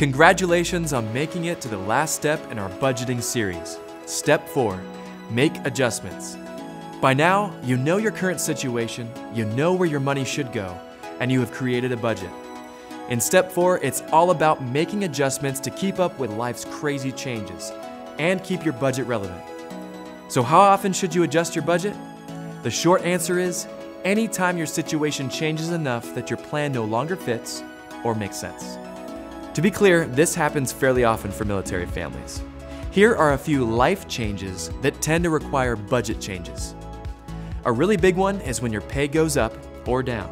Congratulations on making it to the last step in our budgeting series. Step 4 Make adjustments. By now, you know your current situation, you know where your money should go, and you have created a budget. In step 4, it's all about making adjustments to keep up with life's crazy changes and keep your budget relevant. So, how often should you adjust your budget? The short answer is anytime your situation changes enough that your plan no longer fits or makes sense. To be clear, this happens fairly often for military families. Here are a few life changes that tend to require budget changes. A really big one is when your pay goes up or down.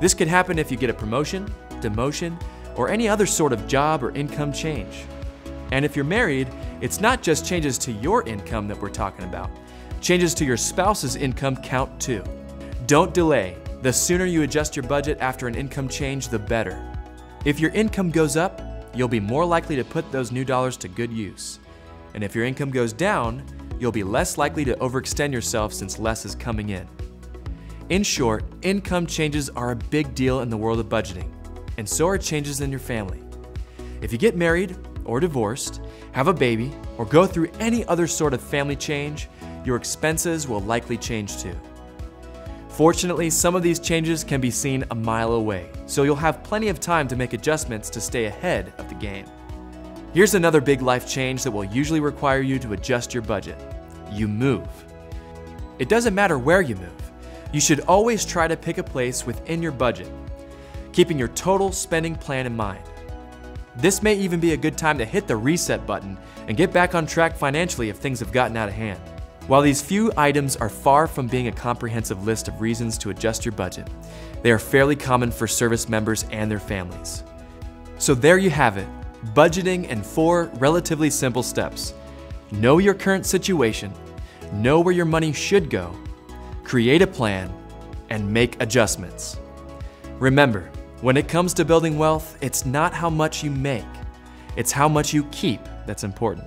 This could happen if you get a promotion, demotion, or any other sort of job or income change. And if you're married, it's not just changes to your income that we're talking about. Changes to your spouse's income count too. Don't delay. The sooner you adjust your budget after an income change, the better. If your income goes up, you'll be more likely to put those new dollars to good use. And if your income goes down, you'll be less likely to overextend yourself since less is coming in. In short, income changes are a big deal in the world of budgeting, and so are changes in your family. If you get married or divorced, have a baby, or go through any other sort of family change, your expenses will likely change too. Fortunately, some of these changes can be seen a mile away, so you'll have plenty of time to make adjustments to stay ahead of the game. Here's another big life change that will usually require you to adjust your budget. You move. It doesn't matter where you move. You should always try to pick a place within your budget, keeping your total spending plan in mind. This may even be a good time to hit the reset button and get back on track financially if things have gotten out of hand. While these few items are far from being a comprehensive list of reasons to adjust your budget, they are fairly common for service members and their families. So there you have it, budgeting in four relatively simple steps. Know your current situation, know where your money should go, create a plan, and make adjustments. Remember, when it comes to building wealth, it's not how much you make, it's how much you keep that's important.